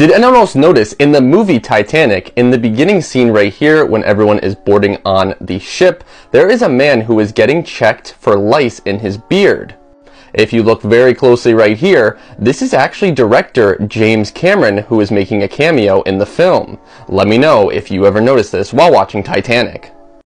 Did anyone else notice in the movie Titanic, in the beginning scene right here, when everyone is boarding on the ship, there is a man who is getting checked for lice in his beard. If you look very closely right here, this is actually director James Cameron who is making a cameo in the film. Let me know if you ever noticed this while watching Titanic.